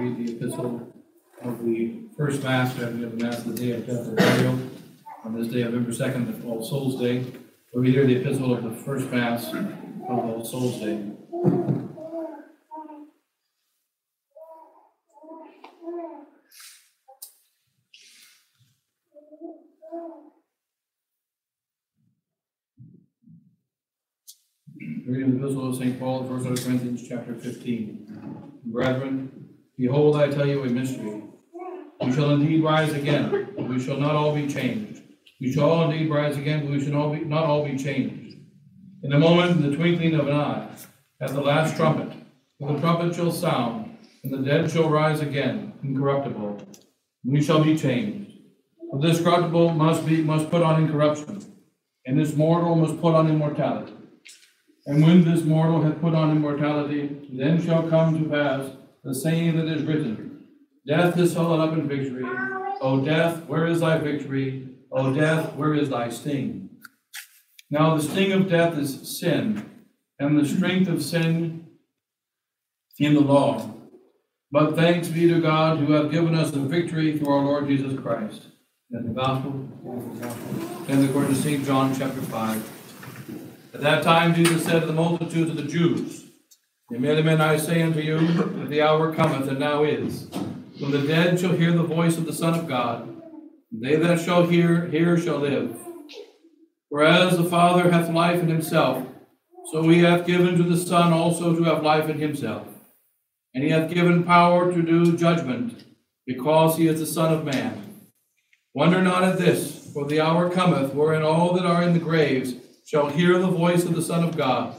read the epistle of the first Mass, having the Mass of the day of death and burial, on this day November 2nd, of All Souls Day. We hear the epistle of the first Mass of All Souls Day. Reading the Epistle of St. Paul, First Corinthians, chapter 15. Brethren, behold, I tell you a mystery. We shall indeed rise again, but we shall not all be changed. We shall all indeed rise again, but we shall all be, not all be changed. In a moment, in the twinkling of an eye, at the last trumpet, for the trumpet shall sound, and the dead shall rise again, incorruptible. We shall be changed. For this corruptible must be must put on incorruption, and this mortal must put on immortality. And when this mortal hath put on immortality, then shall come to pass the saying that is written Death is swallowed up in victory. O death, where is thy victory? O death, where is thy sting? Now the sting of death is sin, and the strength of sin in the law. But thanks be to God who hath given us the victory through our Lord Jesus Christ. And the gospel, and according to St. John chapter 5. At that time Jesus said to the multitudes of the Jews, Amen, amen, I say unto you, that the hour cometh, and now is, when the dead shall hear the voice of the Son of God, they that shall hear, hear shall live. Whereas the Father hath life in himself, so he hath given to the Son also to have life in himself. And he hath given power to do judgment, because he is the Son of Man. Wonder not at this, for the hour cometh, wherein all that are in the graves shall hear the voice of the Son of God,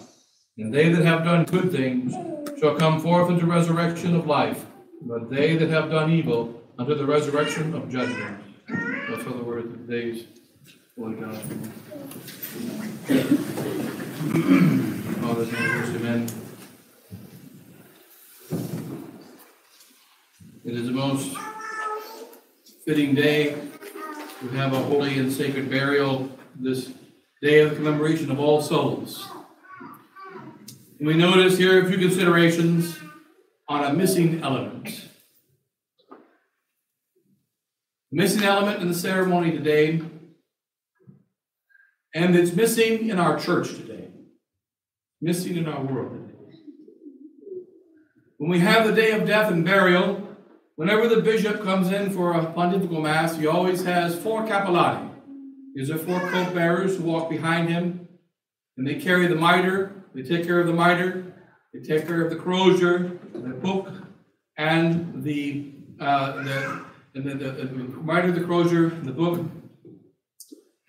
and they that have done good things shall come forth into resurrection of life, but they that have done evil unto the resurrection of judgment. That's for the word of the days. Holy God. Father's name, amen. It is the most fitting day to have a holy and sacred burial this day of commemoration of all souls. And we notice here a few considerations on a missing element. The missing element in the ceremony today, and it's missing in our church today, missing in our world today. When we have the day of death and burial, whenever the bishop comes in for a pontifical mass, he always has four capellani. These are four coat bearers who walk behind him, and they carry the mitre, they take care of the mitre, they take care of the crozier, the book, and the uh, the, and the, the, the mitre, the crozier, the book,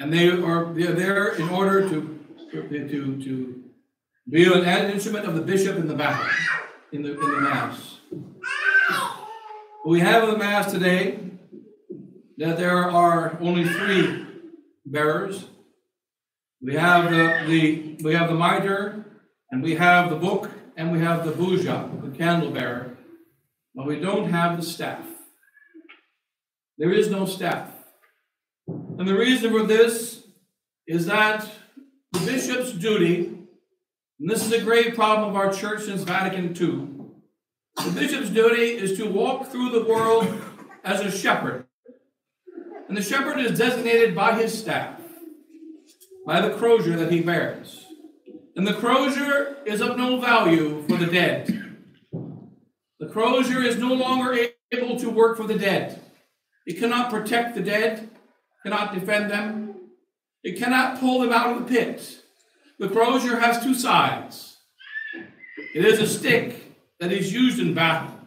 and they are they are there in order to to to be an instrument of the bishop in the battle, in the in the mass. We have in the mass today that there are only three bearers. We have the, the we have the mitre, and we have the book, and we have the bugia, the candle bearer, but we don't have the staff. There is no staff. And the reason for this is that the bishop's duty, and this is a great problem of our church since Vatican II, the bishop's duty is to walk through the world as a shepherd. And the shepherd is designated by his staff, by the crozier that he bears. And the crozier is of no value for the dead. The crozier is no longer able to work for the dead. It cannot protect the dead, cannot defend them, it cannot pull them out of the pit. The crozier has two sides. It is a stick that is used in battle,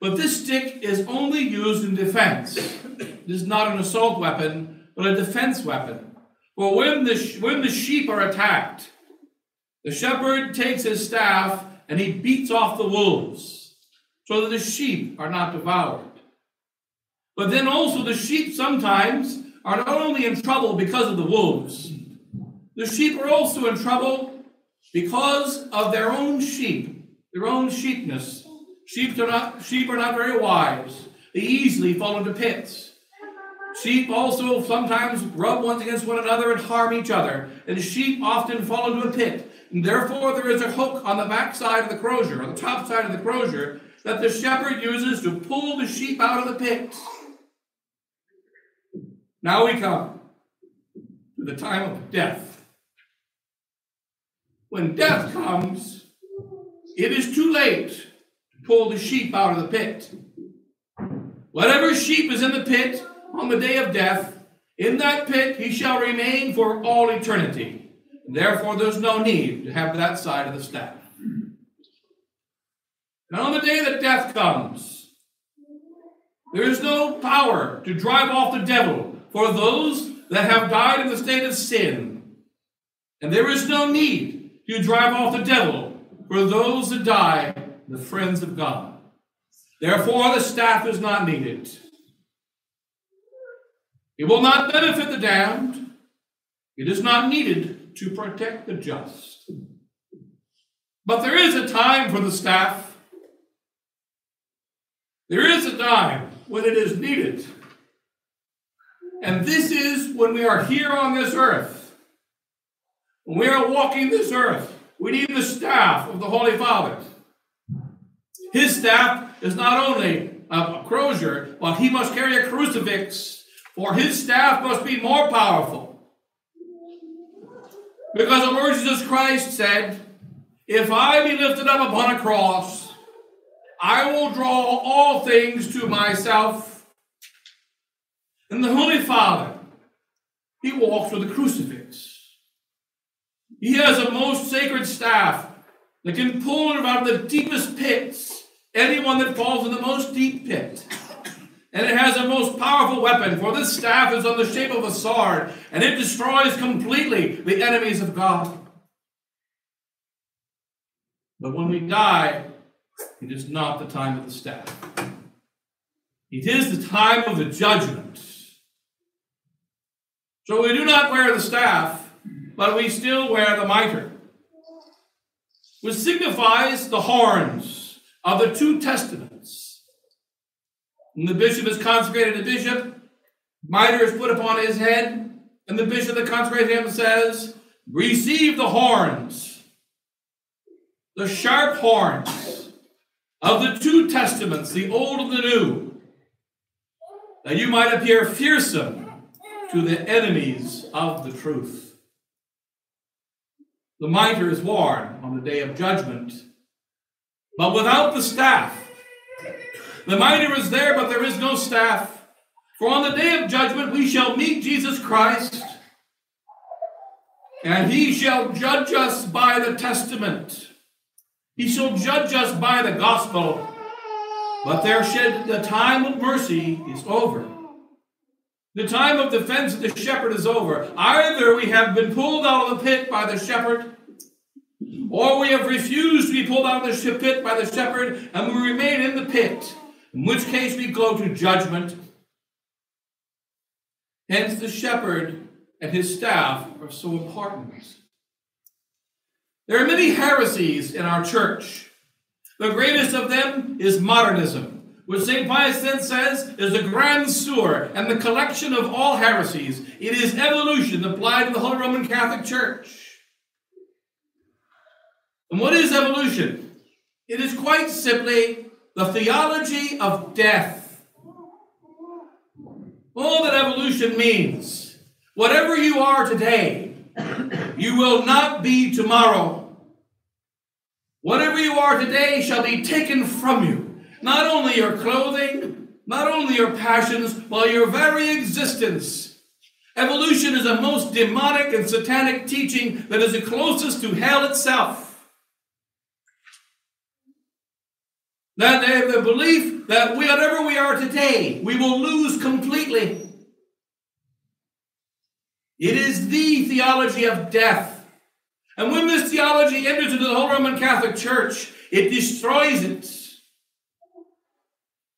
but this stick is only used in defense. It is not an assault weapon, but a defense weapon. For when the, when the sheep are attacked, the shepherd takes his staff and he beats off the wolves so that the sheep are not devoured. But then also, the sheep sometimes are not only in trouble because of the wolves, the sheep are also in trouble because of their own sheep, their own sheepness. Sheep are not, sheep are not very wise. They easily fall into pits. Sheep also sometimes rub ones against one another and harm each other. And sheep often fall into a pit. And therefore, there is a hook on the back side of the crozier, on the top side of the crozier, that the shepherd uses to pull the sheep out of the pit. Now we come to the time of death. When death comes, it is too late to pull the sheep out of the pit. Whatever sheep is in the pit on the day of death, in that pit he shall remain for all eternity. Therefore, there's no need to have that side of the staff. And on the day that death comes, there is no power to drive off the devil for those that have died in the state of sin. And there is no need to drive off the devil for those that die, the friends of God. Therefore, the staff is not needed. It will not benefit the damned. It is not needed to protect the just. But there is a time for the staff. There is a time when it is needed. And this is when we are here on this earth. When we are walking this earth, we need the staff of the Holy Father. His staff is not only a crozier, but he must carry a crucifix, for his staff must be more powerful. Because the Lord Jesus Christ said, If I be lifted up upon a cross, I will draw all things to myself. And the Holy Father, he walks with a crucifix. He has a most sacred staff that can pull him out of the deepest pits, anyone that falls in the most deep pit. And it has a most powerful weapon, for this staff is on the shape of a sword, and it destroys completely the enemies of God. But when we die, it is not the time of the staff. It is the time of the judgment. So we do not wear the staff, but we still wear the mitre, which signifies the horns of the two testaments. When the bishop is consecrated a bishop, mitre is put upon his head, and the bishop that consecrates him says, Receive the horns, the sharp horns of the two testaments, the old and the new, that you might appear fearsome to the enemies of the truth. The mitre is worn on the day of judgment, but without the staff. The mitre is there, but there is no staff. For on the day of judgment we shall meet Jesus Christ, and he shall judge us by the testament. He shall judge us by the gospel. But there should the time of mercy is over. The time of defense of the shepherd is over. Either we have been pulled out of the pit by the shepherd, or we have refused to be pulled out of the pit by the shepherd, and we remain in the pit, in which case we go to judgment. Hence, the shepherd and his staff are so important. There are many heresies in our church. The greatest of them is modernism which St. Pius X says is the grand sewer and the collection of all heresies. It is evolution applied to the Holy Roman Catholic Church. And what is evolution? It is quite simply the theology of death. All that evolution means, whatever you are today, you will not be tomorrow. Whatever you are today shall be taken from you not only your clothing, not only your passions, but your very existence. Evolution is a most demonic and satanic teaching that is the closest to hell itself. That they have the belief that whatever we are today, we will lose completely. It is the theology of death. And when this theology enters into the whole Roman Catholic Church, it destroys it.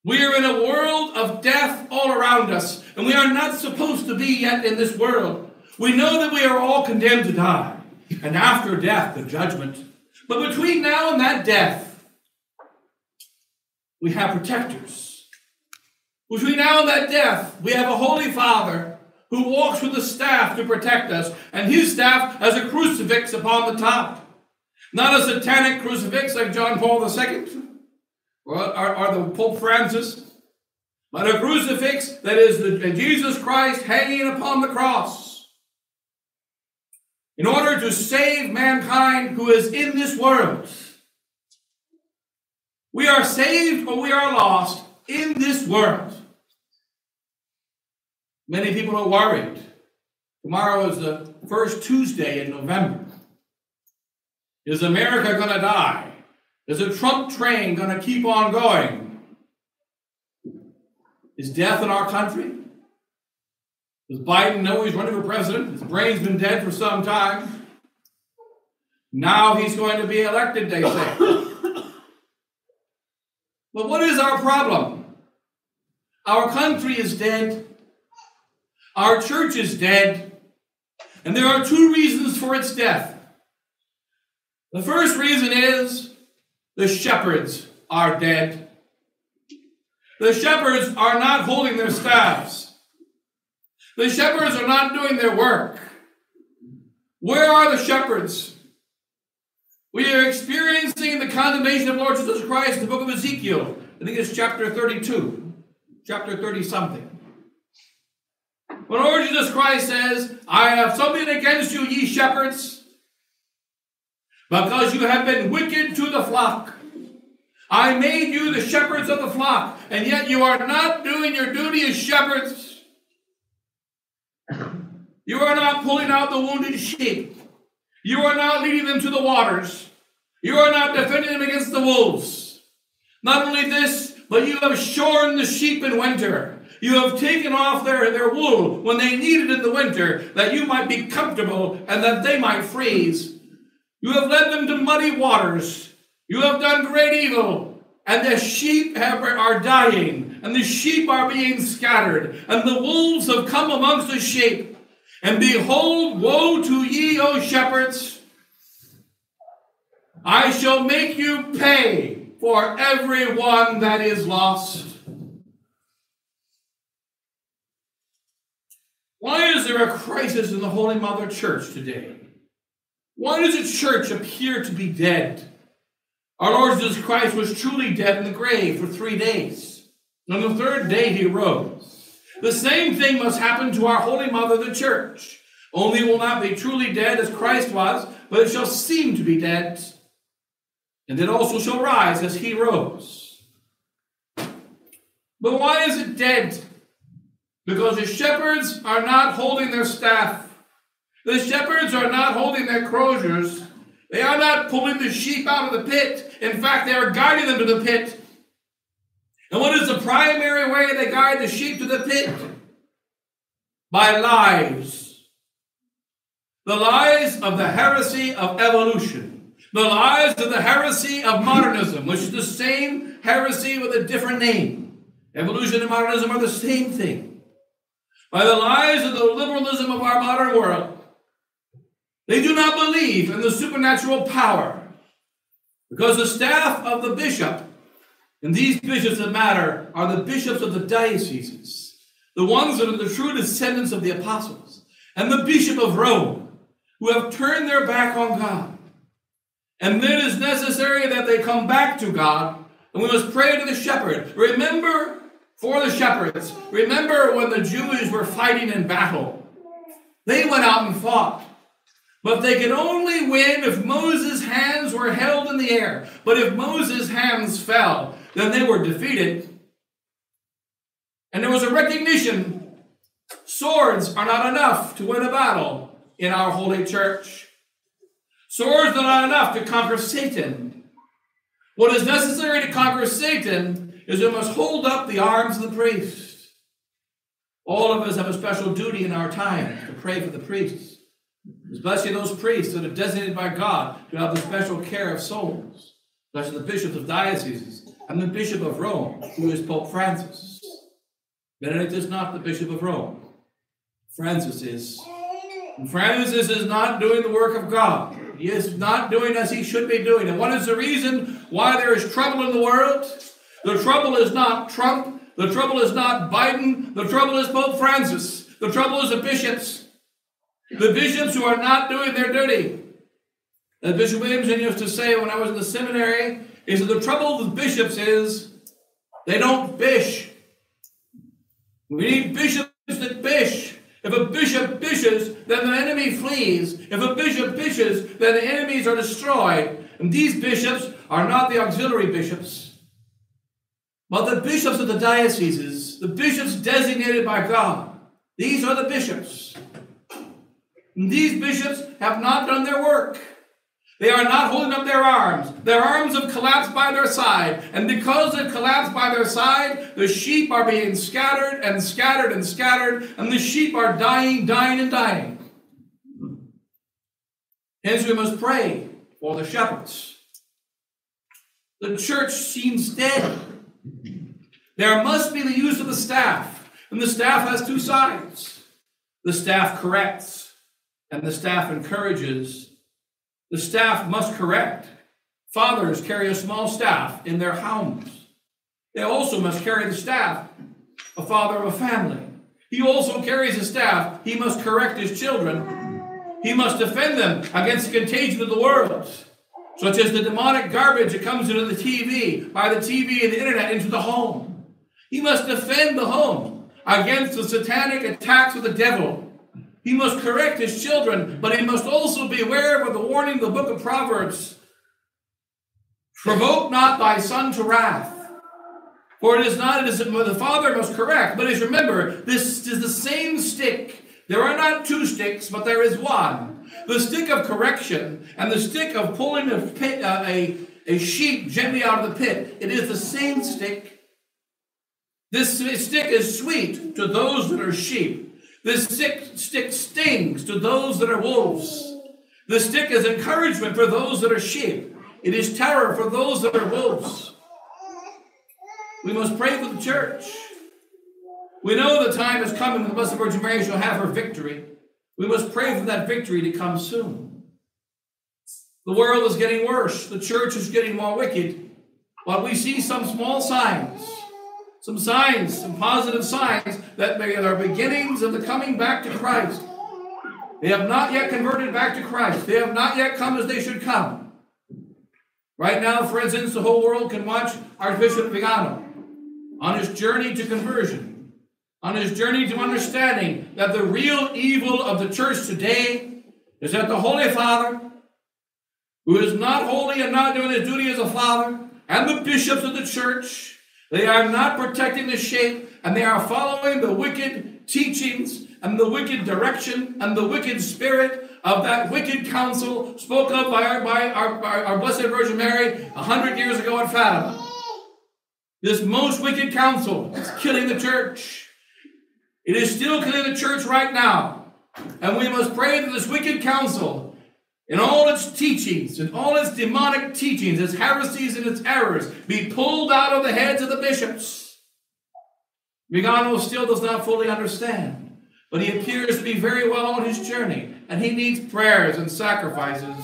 We are in a world of death all around us, and we are not supposed to be yet in this world. We know that we are all condemned to die, and after death, the judgment. But between now and that death, we have protectors. Between now and that death, we have a Holy Father who walks with a staff to protect us, and his staff has a crucifix upon the top. Not a satanic crucifix like John Paul II or, or, or the Pope Francis, but a crucifix that is the, Jesus Christ hanging upon the cross. In order to save mankind who is in this world. We are saved or we are lost in this world. Many people are worried. Tomorrow is the first Tuesday in November. Is America going to die? Is the Trump train going to keep on going? Is death in our country? Does Biden know he's running for president? His brain's been dead for some time. Now he's going to be elected, they say. But what is our problem? Our country is dead. Our church is dead. And there are two reasons for its death. The first reason is the shepherds are dead. The shepherds are not holding their staffs. The shepherds are not doing their work. Where are the shepherds? We are experiencing the condemnation of Lord Jesus Christ in the book of Ezekiel. I think it's chapter 32, chapter 30 something. When Lord Jesus Christ says, I have something against you, ye shepherds, because you have been wicked to the flock. I made you the shepherds of the flock, and yet you are not doing your duty as shepherds. You are not pulling out the wounded sheep. You are not leading them to the waters. You are not defending them against the wolves. Not only this, but you have shorn the sheep in winter. You have taken off their, their wool when they need it in the winter, that you might be comfortable and that they might freeze. You have led them to muddy waters. You have done great evil. And the sheep have, are dying, and the sheep are being scattered, and the wolves have come amongst the sheep. And behold, woe to ye, O shepherds! I shall make you pay for every one that is lost. Why is there a crisis in the Holy Mother Church today? Why does the church appear to be dead? Our Lord Jesus Christ was truly dead in the grave for three days. On the third day, he rose. The same thing must happen to our Holy Mother, the church. Only will not be truly dead as Christ was, but it shall seem to be dead. And it also shall rise as he rose. But why is it dead? Because the shepherds are not holding their staff. The shepherds are not holding their croziers. They are not pulling the sheep out of the pit. In fact, they are guiding them to the pit. And what is the primary way they guide the sheep to the pit? By lies. The lies of the heresy of evolution. The lies of the heresy of modernism, which is the same heresy with a different name. Evolution and modernism are the same thing by the lies of the liberalism of our modern world. They do not believe in the supernatural power because the staff of the bishop, and these bishops that matter, are the bishops of the dioceses, the ones that are the true descendants of the apostles, and the bishop of Rome, who have turned their back on God. And it is necessary that they come back to God, and we must pray to the shepherd. Remember for the shepherds. Remember when the Jews were fighting in battle? They went out and fought. But they could only win if Moses' hands were held in the air. But if Moses' hands fell, then they were defeated. And there was a recognition swords are not enough to win a battle in our holy church. Swords are not enough to conquer Satan. What is necessary to conquer Satan is we must hold up the arms of the priest. All of us have a special duty in our time to pray for the priests, especially those priests that are designated by God to have the special care of souls, especially the bishops of dioceses and the bishop of Rome, who is Pope Francis. Benedict is not the bishop of Rome. Francis is. And Francis is not doing the work of God. He is not doing as he should be doing. And what is the reason why there is trouble in the world? The trouble is not Trump. The trouble is not Biden. The trouble is Pope Francis. The trouble is the bishops. The bishops who are not doing their duty. As Bishop Williamson used to say when I was in the seminary, is that the trouble with bishops is they don't bish. We need bishops that bish. If a bishop bishes, then the enemy flees. If a bishop bishes, then the enemies are destroyed. And these bishops are not the auxiliary bishops, but the bishops of the dioceses, the bishops designated by God. These are the bishops. And these bishops have not done their work. They are not holding up their arms. Their arms have collapsed by their side. And because they've collapsed by their side, the sheep are being scattered and scattered and scattered, and the sheep are dying, dying, and dying. Hence, we must pray for the shepherds. The church seems dead. There must be the use of the staff, and the staff has two sides. The staff corrects, and the staff encourages the staff must correct. Fathers carry a small staff in their homes. They also must carry the staff, a father of a family. He also carries a staff. He must correct his children. He must defend them against the contagion of the world, such as the demonic garbage that comes into the TV, by the TV and the internet, into the home. He must defend the home against the satanic attacks of the devil he must correct his children, but he must also be aware of the warning of the book of Proverbs Provoke not thy son to wrath. For it is not, it is the father must correct. But as remember, this is the same stick. There are not two sticks, but there is one. The stick of correction and the stick of pulling a, pit, uh, a, a sheep gently out of the pit. It is the same stick. This stick is sweet to those that are sheep. This stick, stick stings to those that are wolves. The stick is encouragement for those that are sheep. It is terror for those that are wolves. We must pray for the church. We know the time is coming when the Blessed Virgin Mary shall have her victory. We must pray for that victory to come soon. The world is getting worse. The church is getting more wicked. But we see some small signs some signs, some positive signs that they are beginnings of the coming back to Christ. They have not yet converted back to Christ. They have not yet come as they should come. Right now, for instance, the whole world can watch Archbishop Vigano on his journey to conversion, on his journey to understanding that the real evil of the church today is that the Holy Father, who is not holy and not doing his duty as a father, and the bishops of the church, they are not protecting the sheep, and they are following the wicked teachings and the wicked direction and the wicked spirit of that wicked council spoke of by our, by our, our, our Blessed Virgin Mary a hundred years ago at Fatima. This most wicked council is killing the church. It is still killing the church right now. And we must pray that this wicked council in all its teachings, in all its demonic teachings, its heresies and its errors, be pulled out of the heads of the bishops. Vigano still does not fully understand, but he appears to be very well on his journey, and he needs prayers and sacrifices.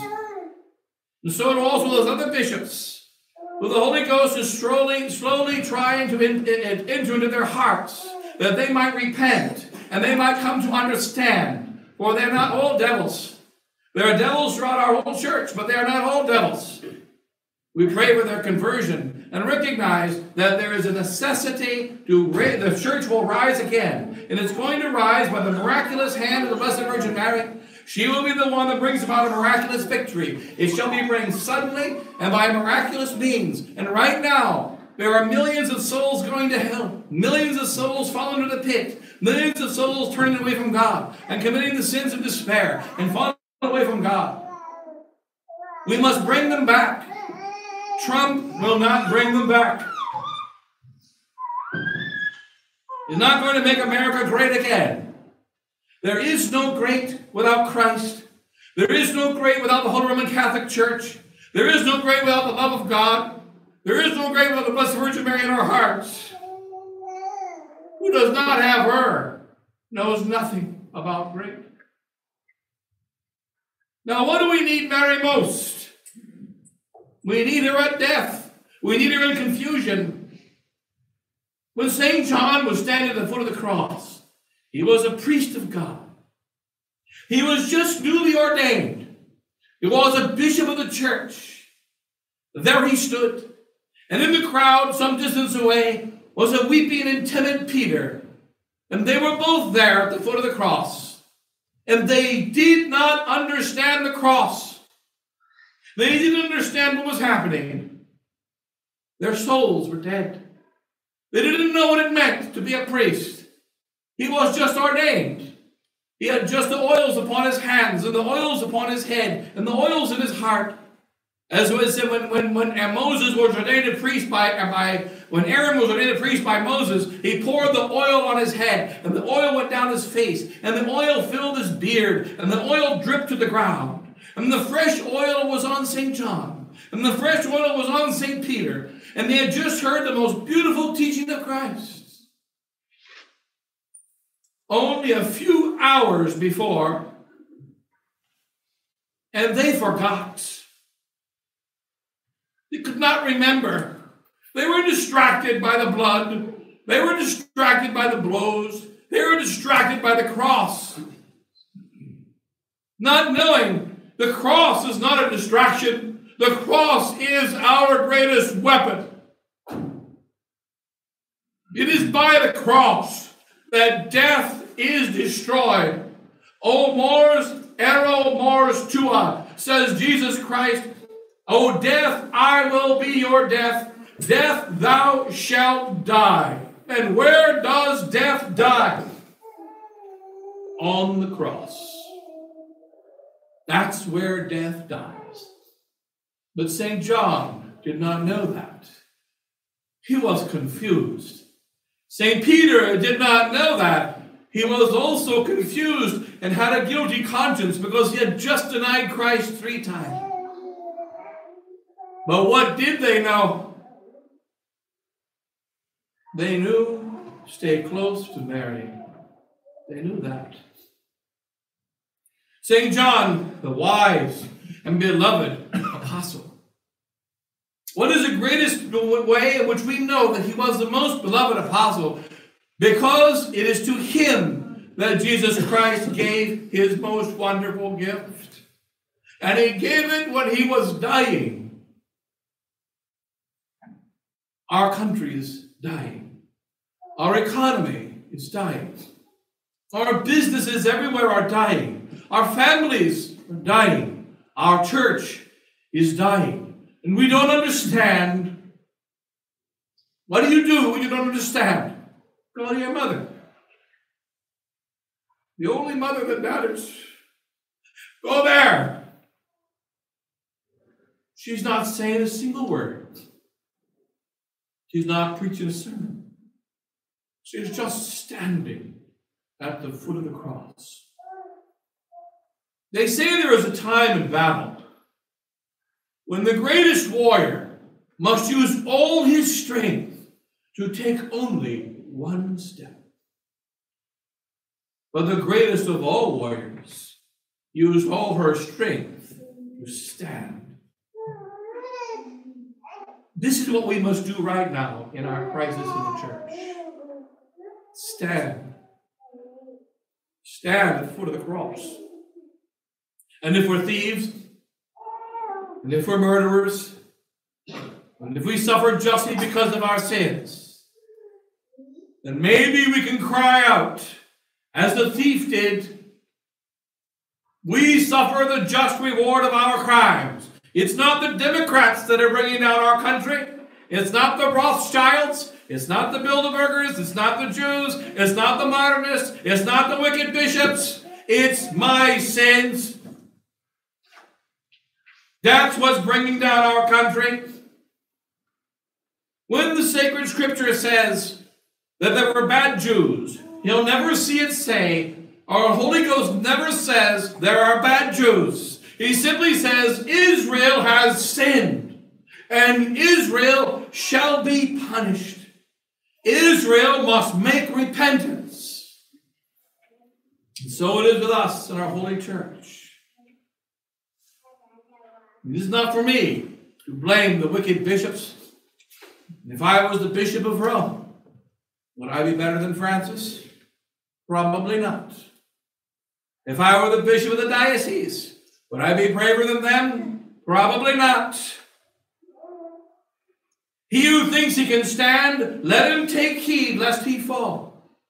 And so do also those other bishops, who the Holy Ghost is slowly, slowly trying to enter into their hearts, that they might repent and they might come to understand, for they're not all devils. There are devils throughout our whole church, but they are not all devils. We pray for their conversion and recognize that there is a necessity to the church will rise again. And it's going to rise by the miraculous hand of the Blessed Virgin Mary. She will be the one that brings about a miraculous victory. It shall be brought suddenly and by miraculous means. And right now, there are millions of souls going to hell, millions of souls falling into the pit, millions of souls turning away from God and committing the sins of despair and falling away from God. We must bring them back. Trump will not bring them back. He's not going to make America great again. There is no great without Christ. There is no great without the Holy Roman Catholic Church. There is no great without the love of God. There is no great without the Blessed Virgin Mary in our hearts. Who does not have her knows nothing about great. Now, what do we need Mary most? We need her at death. We need her in confusion. When St. John was standing at the foot of the cross, he was a priest of God. He was just newly ordained. He was a bishop of the church. There he stood. And in the crowd, some distance away, was a weeping and timid Peter. And they were both there at the foot of the cross. And they did not understand the cross. They didn't understand what was happening. Their souls were dead. They didn't know what it meant to be a priest. He was just ordained. He had just the oils upon his hands and the oils upon his head and the oils in his heart. As it was said when, when, when Moses was ordained a priest by, by when Aaron was ordained a priest by Moses, he poured the oil on his head, and the oil went down his face, and the oil filled his beard, and the oil dripped to the ground. And the fresh oil was on St. John, and the fresh oil was on St. Peter, and they had just heard the most beautiful teaching of Christ. Only a few hours before, and they forgot. They could not remember. They were distracted by the blood. They were distracted by the blows. They were distracted by the cross. Not knowing the cross is not a distraction, the cross is our greatest weapon. It is by the cross that death is destroyed. O mors ero mors tua, says Jesus Christ O death, I will be your death. Death, thou shalt die. And where does death die? On the cross. That's where death dies. But St. John did not know that. He was confused. St. Peter did not know that. He was also confused and had a guilty conscience because he had just denied Christ three times. But what did they know? They knew stay close to Mary. They knew that. St. John, the wise and beloved apostle. What is the greatest way in which we know that he was the most beloved apostle? Because it is to him that Jesus Christ gave his most wonderful gift. And he gave it when he was dying. Our country is dying. Our economy is dying. Our businesses everywhere are dying. Our families are dying. Our church is dying. And we don't understand. What do you do when you don't understand? Go to your mother. The only mother that matters. Go there. She's not saying a single word. She's not preaching a sermon. She's just standing at the foot of the cross. They say there is a time in battle when the greatest warrior must use all his strength to take only one step. But the greatest of all warriors used all her strength to stand this is what we must do right now in our crisis in the church. Stand. Stand at the foot of the cross. And if we're thieves, and if we're murderers, and if we suffer justly because of our sins, then maybe we can cry out, as the thief did, we suffer the just reward of our crimes. It's not the Democrats that are bringing down our country. It's not the Rothschilds. It's not the Bilderbergers. It's not the Jews. It's not the modernists. It's not the wicked bishops. It's my sins. That's what's bringing down our country. When the sacred scripture says that there were bad Jews, you'll never see it say, our Holy Ghost never says there are bad Jews. He simply says, Israel has sinned, and Israel shall be punished. Israel must make repentance. And so it is with us in our holy church. This is not for me to blame the wicked bishops. If I was the Bishop of Rome, would I be better than Francis? Probably not. If I were the bishop of the diocese, would I be braver than them? Probably not. He who thinks he can stand, let him take heed lest he fall.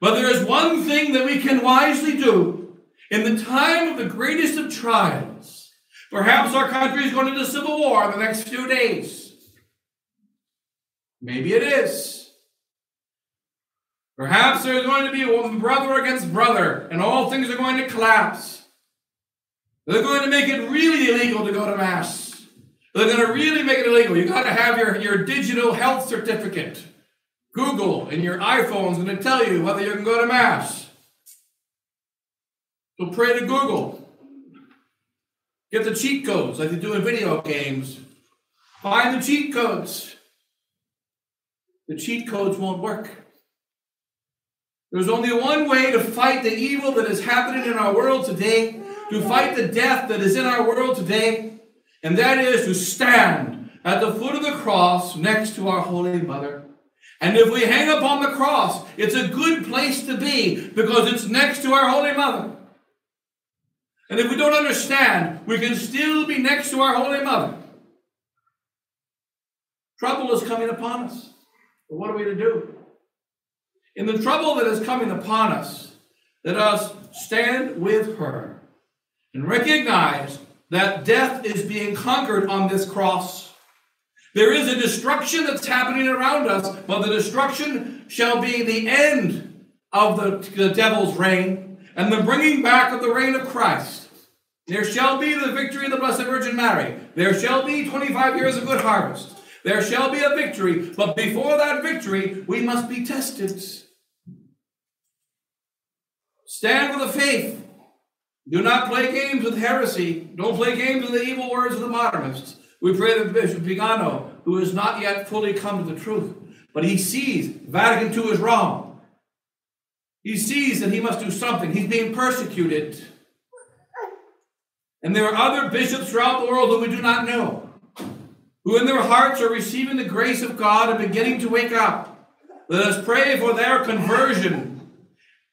But there is one thing that we can wisely do in the time of the greatest of trials. Perhaps our country is going into civil war in the next few days. Maybe it is. Perhaps there's going to be brother against brother, and all things are going to collapse. They're going to make it really illegal to go to Mass. They're going to really make it illegal. You've got to have your, your digital health certificate. Google and your iPhone's going to tell you whether you can go to Mass. So pray to Google. Get the cheat codes like they do in video games. Find the cheat codes. The cheat codes won't work. There's only one way to fight the evil that is happening in our world today, to fight the death that is in our world today, and that is to stand at the foot of the cross next to our Holy Mother. And if we hang upon the cross, it's a good place to be because it's next to our Holy Mother. And if we don't understand, we can still be next to our Holy Mother. Trouble is coming upon us. But what are we to do? In the trouble that is coming upon us, let us stand with her and recognize that death is being conquered on this cross. There is a destruction that's happening around us, but the destruction shall be the end of the, the devil's reign and the bringing back of the reign of Christ. There shall be the victory of the Blessed Virgin Mary. There shall be 25 years of good harvest. There shall be a victory, but before that victory, we must be tested. Stand with the faith do not play games with heresy. Don't play games with the evil words of the modernists. We pray that Bishop Vigano, who has not yet fully come to the truth, but he sees Vatican II is wrong. He sees that he must do something. He's being persecuted. And there are other bishops throughout the world who we do not know, who in their hearts are receiving the grace of God and beginning to wake up. Let us pray for their conversion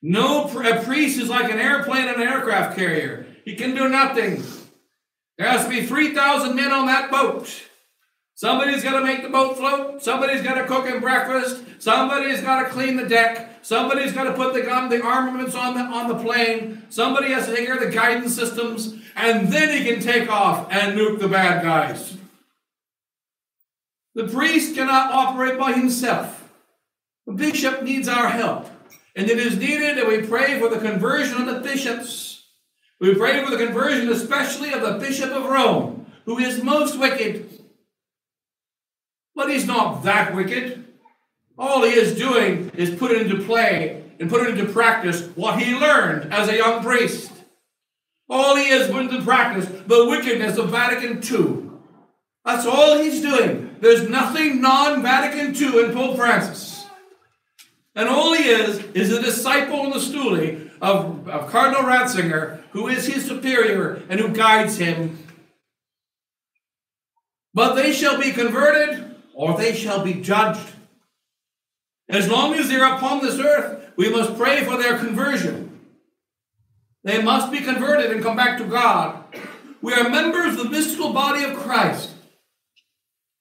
no a priest is like an airplane and an aircraft carrier. He can do nothing. There has to be 3,000 men on that boat. Somebody's got to make the boat float. Somebody's got to cook him breakfast. Somebody's got to clean the deck. Somebody's got to put the, gun, the armaments on the, on the plane. Somebody has to take care of the guidance systems. And then he can take off and nuke the bad guys. The priest cannot operate by himself. The bishop needs our help. And it is needed that we pray for the conversion of the bishops. We pray for the conversion, especially of the Bishop of Rome, who is most wicked. But he's not that wicked. All he is doing is putting into play and putting into practice what he learned as a young priest. All he is putting into practice the wickedness of Vatican II. That's all he's doing. There's nothing non Vatican II in Pope Francis. And all he is, is a disciple in the stuli of, of Cardinal Ratzinger, who is his superior and who guides him. But they shall be converted or they shall be judged. As long as they're upon this earth, we must pray for their conversion. They must be converted and come back to God. We are members of the mystical body of Christ.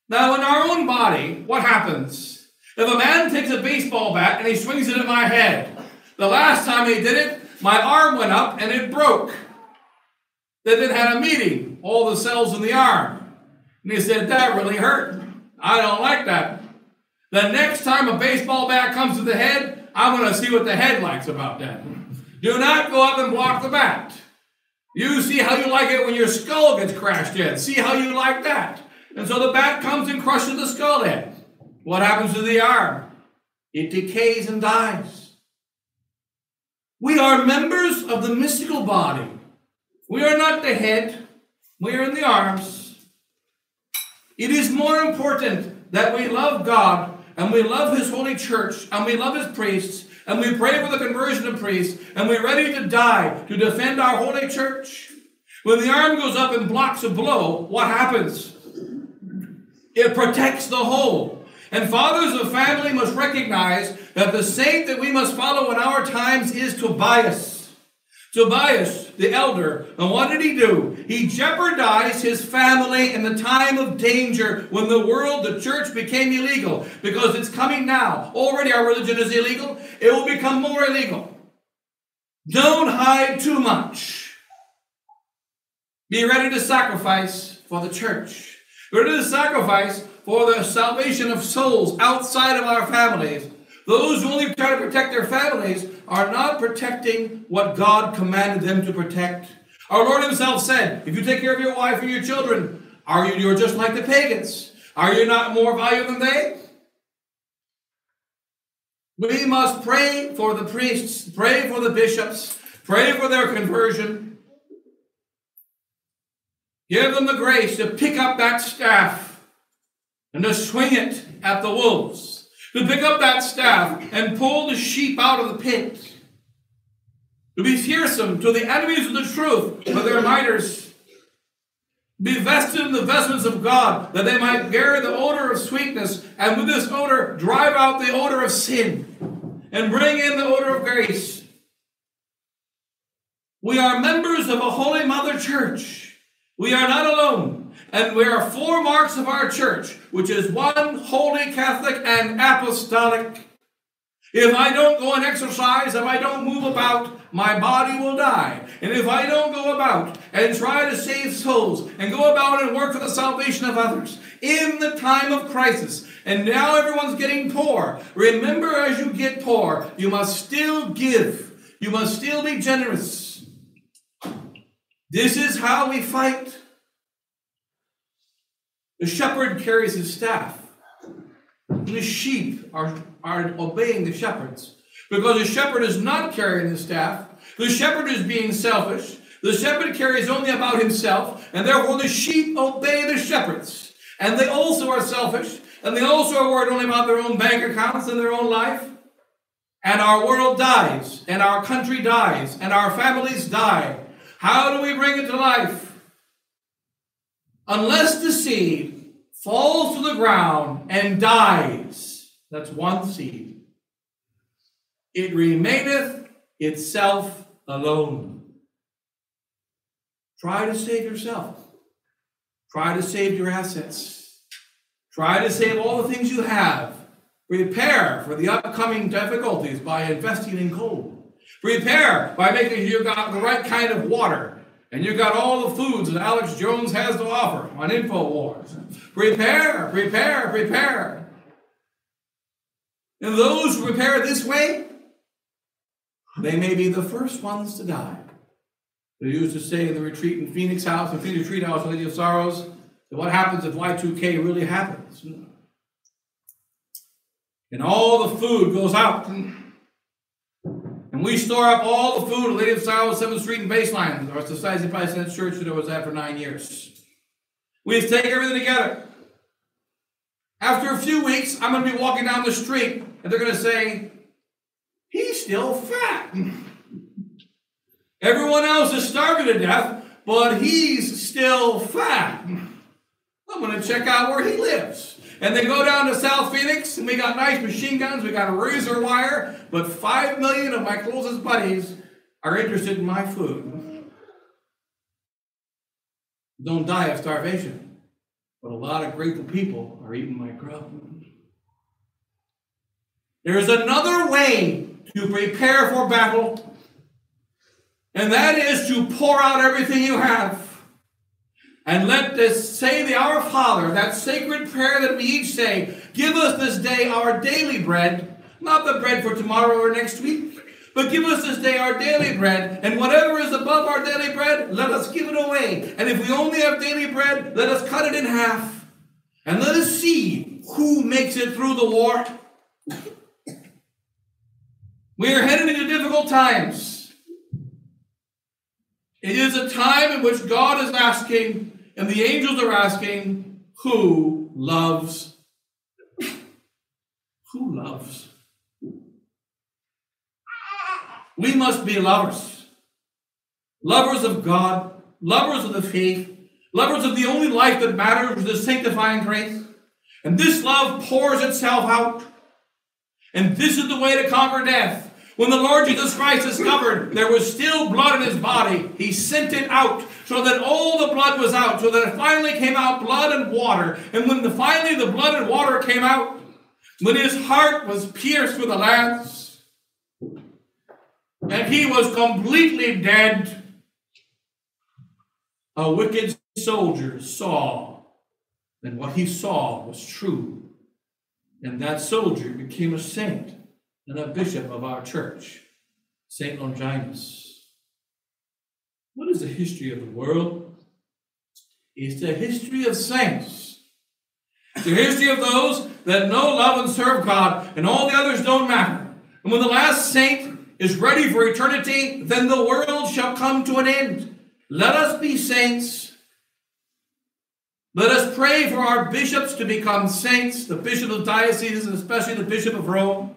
Now, in our own body, what happens? If a man takes a baseball bat and he swings it at my head, the last time he did it, my arm went up and it broke. They then had a meeting, all the cells in the arm. And he said, That really hurt. I don't like that. The next time a baseball bat comes to the head, I'm going to see what the head likes about that. Do not go up and block the bat. You see how you like it when your skull gets crashed in. See how you like that. And so the bat comes and crushes the skull head. What happens to the arm? It decays and dies. We are members of the mystical body. We are not the head, we are in the arms. It is more important that we love God and we love His holy church and we love His priests and we pray for the conversion of priests and we're ready to die to defend our holy church. When the arm goes up and blocks a blow, what happens? It protects the whole. And fathers of family must recognize that the saint that we must follow in our times is Tobias. Tobias, the elder, and what did he do? He jeopardized his family in the time of danger when the world, the church became illegal because it's coming now. Already our religion is illegal. It will become more illegal. Don't hide too much. Be ready to sacrifice for the church. Be ready to sacrifice for the salvation of souls outside of our families. Those who only try to protect their families are not protecting what God commanded them to protect. Our Lord Himself said, if you take care of your wife and your children, are you you're just like the pagans? Are you not more valuable than they? We must pray for the priests, pray for the bishops, pray for their conversion. Give them the grace to pick up that staff and to swing it at the wolves, to pick up that staff and pull the sheep out of the pit, to be fearsome to the enemies of the truth, but they're miters, be vested in the vestments of God, that they might bear the odor of sweetness, and with this odor drive out the odor of sin, and bring in the odor of grace. We are members of a holy mother church. We are not alone. And there are four marks of our church, which is one, holy, Catholic, and apostolic. If I don't go and exercise, if I don't move about, my body will die. And if I don't go about and try to save souls and go about and work for the salvation of others in the time of crisis, and now everyone's getting poor, remember as you get poor, you must still give. You must still be generous. This is how we fight. The shepherd carries his staff. The sheep are, are obeying the shepherds. Because the shepherd is not carrying the staff, the shepherd is being selfish. The shepherd cares only about himself, and therefore the sheep obey the shepherds. And they also are selfish, and they also are worried only about their own bank accounts and their own life. And our world dies, and our country dies, and our families die. How do we bring it to life? Unless the seed falls to the ground and dies, that's one seed, it remaineth itself alone. Try to save yourself. Try to save your assets. Try to save all the things you have. Prepare for the upcoming difficulties by investing in gold. Prepare by making sure you've got the right kind of water and you've got all the foods that Alex Jones has to offer on InfoWars. Prepare, prepare, prepare. And those who prepare this way, they may be the first ones to die. They used to say in the retreat in Phoenix House, in Phoenix Retreat House, Lady of Sorrows, that what happens if Y2K really happens? And all the food goes out. And we store up all the food at Lady of Sorrows, 7th Street and Baseline, our Society President's Church that I was at for nine years. We take everything together. After a few weeks, I'm going to be walking down the street, and they're going to say, He's still fat. Everyone else is starving to death, but he's still fat. I'm going to check out where he lives. And they go down to South Phoenix, and we got nice machine guns, we got a razor wire, but five million of my closest buddies are interested in my food. Don't die of starvation, but a lot of grateful people are eating my grub. There's another way to prepare for battle, and that is to pour out everything you have. And let this say the Our Father, that sacred prayer that we each say, give us this day our daily bread, not the bread for tomorrow or next week, but give us this day our daily bread, and whatever is above our daily bread, let us give it away. And if we only have daily bread, let us cut it in half. And let us see who makes it through the war. We are heading into difficult times. It is a time in which God is asking, and the angels are asking, who loves? Who loves? We must be lovers. Lovers of God, lovers of the faith, lovers of the only life that matters, the sanctifying grace. And this love pours itself out. And this is the way to conquer death. When the Lord Jesus Christ discovered there was still blood in his body, he sent it out so that all the blood was out, so that it finally came out blood and water. And when the, finally the blood and water came out, when his heart was pierced with a lance, and he was completely dead, a wicked soldier saw that what he saw was true. And that soldier became a saint and a bishop of our church, St. Longinus. What is the history of the world? It's the history of saints. The history of those that know, love, and serve God, and all the others don't matter. And when the last saint is ready for eternity, then the world shall come to an end. Let us be saints. Let us pray for our bishops to become saints, the bishop of dioceses, and especially the bishop of Rome.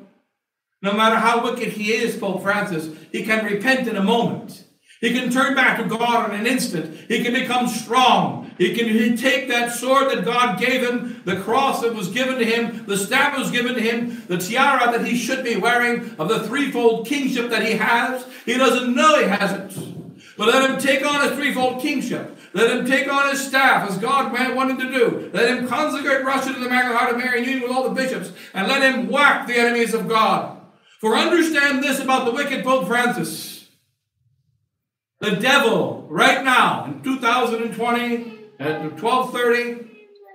No matter how wicked he is, Pope Francis, he can repent in a moment. He can turn back to God in an instant. He can become strong. He can take that sword that God gave him, the cross that was given to him, the staff that was given to him, the tiara that he should be wearing of the threefold kingship that he has. He doesn't know he has it. But let him take on his threefold kingship. Let him take on his staff as God wanted to do. Let him consecrate Russia to the Immaculate Heart of Mary in union with all the bishops. And let him whack the enemies of God. For understand this about the wicked Pope Francis. The devil, right now, in 2020, at 1230,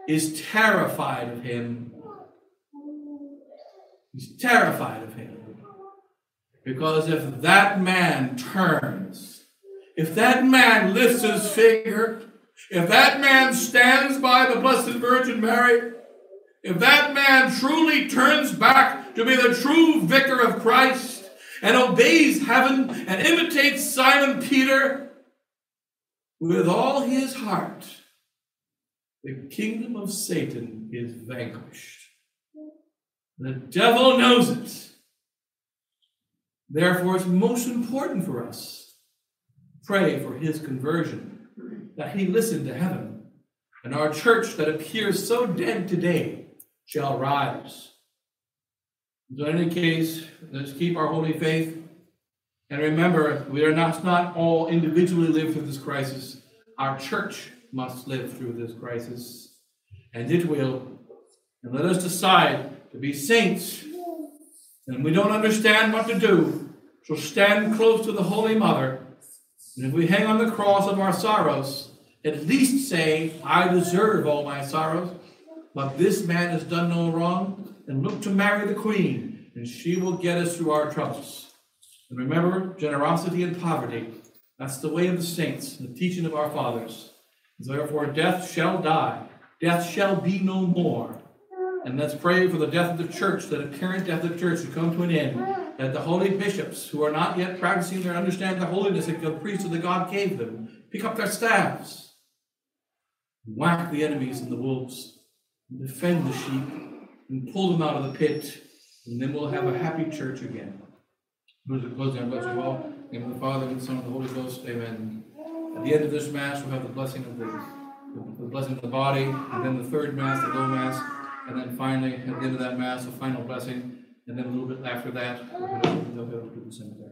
is terrified of him. He's terrified of him. Because if that man turns, if that man lifts his finger, if that man stands by the Blessed Virgin Mary, if that man truly turns back to be the true vicar of Christ and obeys heaven and imitates Simon Peter with all his heart, the kingdom of Satan is vanquished. The devil knows it. Therefore, it's most important for us pray for his conversion, that he listen to heaven, and our church that appears so dead today shall rise. So in any case, let's keep our holy faith. And remember, we are not, not all individually live through this crisis. Our church must live through this crisis. And it will. And let us decide to be saints. And we don't understand what to do. So stand close to the Holy Mother. And if we hang on the cross of our sorrows, at least say, I deserve all my sorrows. But this man has done no wrong, and look to Mary the queen, and she will get us through our troubles. And remember, generosity and poverty, that's the way of the saints, the teaching of our fathers. Therefore, death shall die, death shall be no more. And let's pray for the death of the church, that apparent death of the church should come to an end, that the holy bishops who are not yet practicing their understand the holiness of the priesthood that God gave them, pick up their staffs, whack the enemies and the wolves and defend the sheep, and pull them out of the pit, and then we'll have a happy church again. Closing, I bless you all. In the name of the Father, and the Son, and the Holy Ghost. Amen. At the end of this Mass, we'll have the blessing of the, the blessing of the body, and then the third Mass, the low Mass, and then finally, at the end of that Mass, a final blessing, and then a little bit after that, we'll go to the.